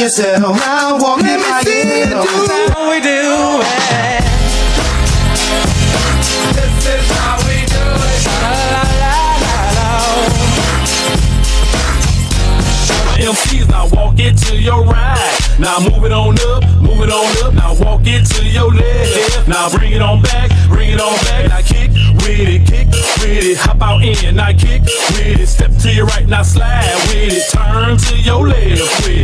yourself Now walk Let it by yourself. see you How we do it. This is how we do it. La la la la MCs now walk it to your right. Now move it on up, move it on up. Now walk it to your left. Now bring it on back, bring it on back. Now kick with it, kick with it. Hop out in, now kick with it. Step to your right, now slide with it. Turn to your left with it.